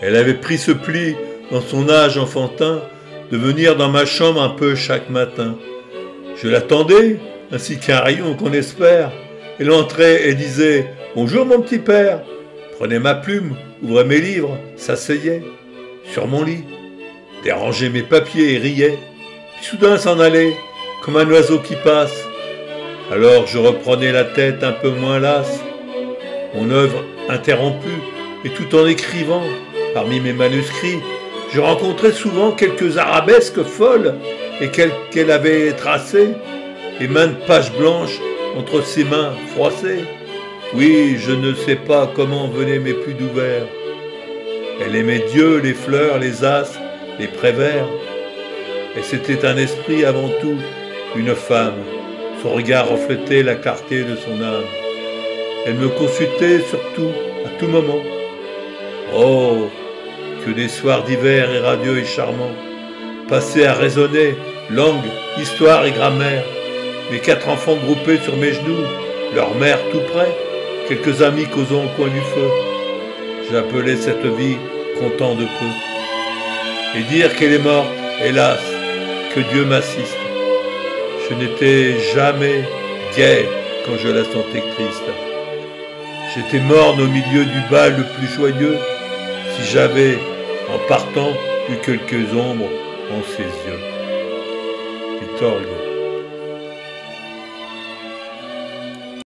Elle avait pris ce pli dans son âge enfantin de venir dans ma chambre un peu chaque matin. Je l'attendais, ainsi qu'un rayon qu'on espère. Elle entrait et disait Bonjour mon petit père. Prenait ma plume, ouvrait mes livres, s'asseyait sur mon lit, dérangeait mes papiers et riait. Puis soudain s'en allait, comme un oiseau qui passe. Alors je reprenais la tête un peu moins lasse, mon œuvre interrompue, et tout en écrivant, parmi mes manuscrits, je rencontrais souvent quelques arabesques folles et qu'elle avait tracées, et maintes pages blanches entre ses mains froissées. Oui, je ne sais pas comment venaient mes plus d'ouvert. Elle aimait Dieu, les fleurs, les astres, les prévers. Et c'était un esprit avant tout, une femme. Son regard reflétait la clarté de son âme. Elle me consultait surtout, à tout moment. Oh, des soirs d'hiver et radieux et charmants, passés à raisonner langue, histoire et grammaire, mes quatre enfants groupés sur mes genoux, leur mère tout près, quelques amis causant au coin du feu. J'appelais cette vie content de peu. Et dire qu'elle est morte, hélas, que Dieu m'assiste. Je n'étais jamais gai quand je la sentais triste. J'étais morne au milieu du bal le plus joyeux si j'avais, en partant, eu quelques ombres en ses yeux. Victor.